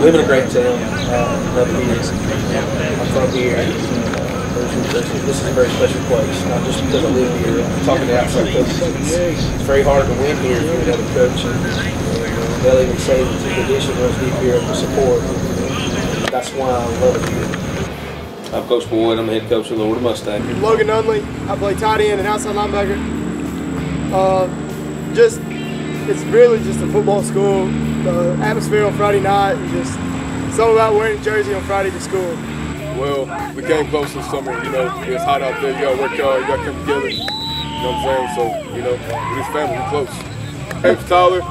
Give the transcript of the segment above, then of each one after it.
live in a great town. Uh, love it here. I'm from here. Uh, this is a very special place, not just because I live here. I'm talking to outside coaches. It's, it's very hard to win here if you're another coach. And, uh, they'll even say that the tradition runs deep here for support. That's why I love it here. I'm Coach Boyd. I'm the head coach of the Florida Mustang. Logan Unley. I play tight end and outside linebacker. Uh, just, it's really just a football school. The atmosphere on Friday night, and just it's all about wearing a jersey on Friday to school. Well, we came close this summer. You know, it's hot out there. You gotta work hard. You gotta come together. You know what I'm saying? So, you know, with this family, we're close. James Tyler.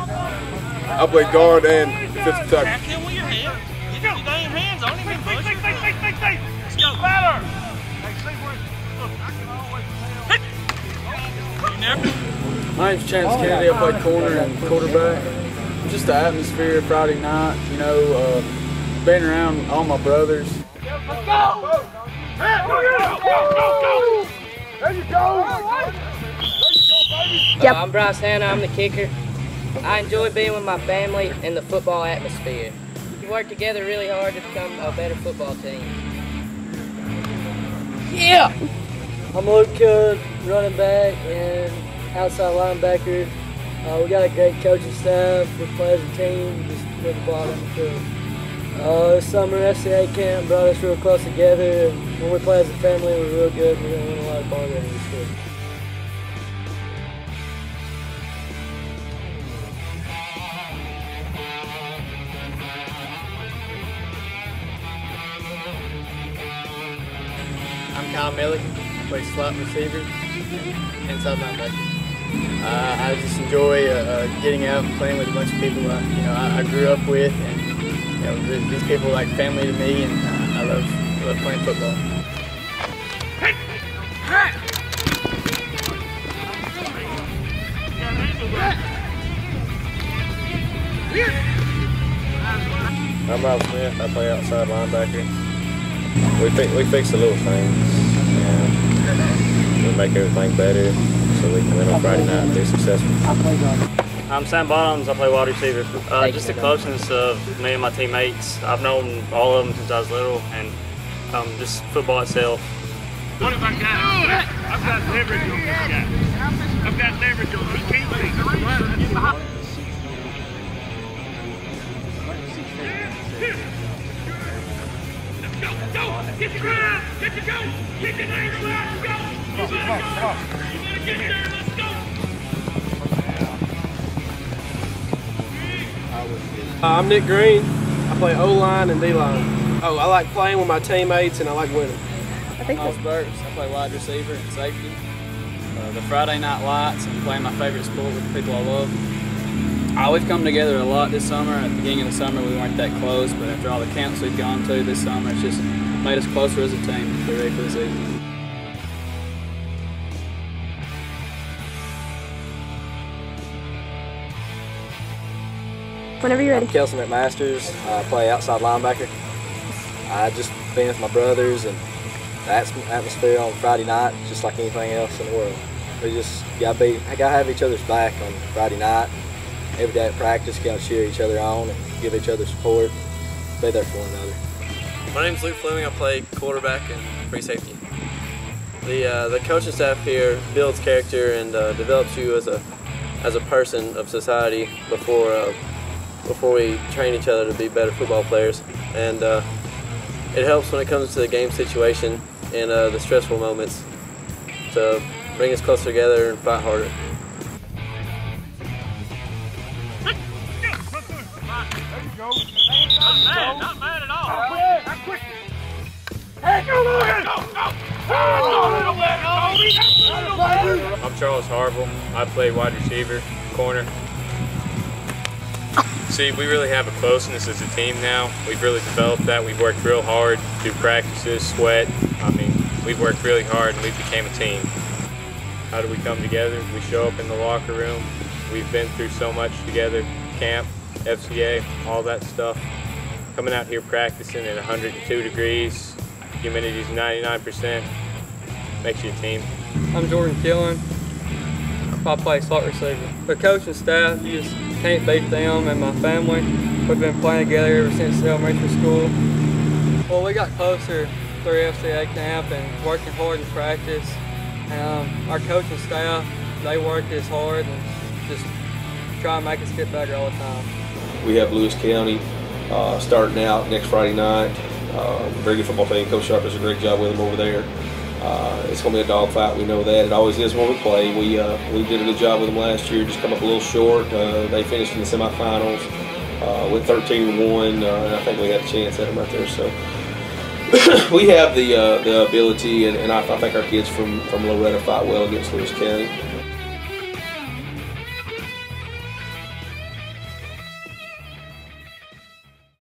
I play guard and defensive tackle. Back in with your head. Get your damn hands on him and push him. Let's go. Ladder. You never. My name's Chance Kennedy. I play corner and quarterback. Just the atmosphere Friday night, you know, uh, being around all my brothers. Let's go. Hey, go, go, go, go. There you go. Uh, I'm Bryce Hanna. I'm the kicker. I enjoy being with my family and the football atmosphere. We work together really hard to become a better football team. Yeah! I'm Luke Cook, running back and outside linebacker. Uh, we got a great coaching staff. We play as a team, just with the ball on the field. Uh, this summer, FCA camp brought us real close together. And when we play as a family, we're real good. We're going to win a lot of ball games this year. I'm Kyle Millick, play slot receiver, inside linebacker. Uh, I just enjoy uh, uh, getting out and playing with a bunch of people I, you know, I, I grew up with, and you know, th- these people are like family to me, and uh, I love love playing football. I'm Rob Smith. I play outside linebacker. We we fix the little things and we make everything better so we can win on Friday night and be successful. I'm Sam Bottoms. I play wide receiver. Uh, just the closeness of me and my teammates. I've known all of them since I was little, and um, just football itself. What have I got? I've got leverage on this guy. I've got leverage on him. He. Go, go! Get your ground! Get your go! Get your name out! Go! You better go! You better get there! Let's go! Uh, I'm Nick Green. I play O-line and D-line. Oh, I like playing with my teammates and I like winning. I think Miles Burks. I play wide receiver and safety. Uh, the Friday night lights and playing my favorite sport with the people I love. Uh, we've come together a lot this summer. At the beginning of the summer, we weren't that close, but after all the camps we've gone to this summer, it's just made us closer as a team. We're ready for the season. Whenever you're ready. I'm Kelson McMasters. I play outside linebacker. I just been with my brothers and the atmosphere on Friday night, just like anything else in the world. We just gotta be, gotta have each other's back on Friday night. Every day at practice, gotta cheer each other on and give each other support. Be there for one another. My name's Luke Fleming. I play quarterback and free safety. The uh, the coaching staff here builds character and uh, develops you as a as a person of society before uh, before we train each other to be better football players. And uh, it helps when it comes to the game situation and uh, the stressful moments to bring us closer together and fight harder. I'm Charles Harville. I play wide receiver, corner. See, we really have a closeness as a team now. We've really developed that. We've worked real hard through practices, sweat. I mean, we've worked really hard and we've became a team. How do we come together? We show up in the locker room. We've been through so much together, camp, FCA, all that stuff. Coming out here practicing at 102 degrees, humidity's 99%, makes you a team. I'm Jordan Killen. I play slot receiver. The coaching staff, you just can't beat them and my family. we've been playing together ever since elementary school. Well, we got closer through FCA camp and working hard in practice. Um, our coaching staff, they work as hard and just try and make us get better all the time. We have Lewis County uh, starting out next Friday night. Uh, very good football team. Coach Sharp does a great job with them over there. Uh, it's going to be a dogfight. We know that. It always is when we play. We uh, we did a good job with them last year. Just come up a little short. Uh, they finished in the semifinals. Uh, went 13 and one, uh, and I think we had a chance at them right there. So we have the uh, the ability, and, and I, I think our kids from from Loretto fight well against Lewis County.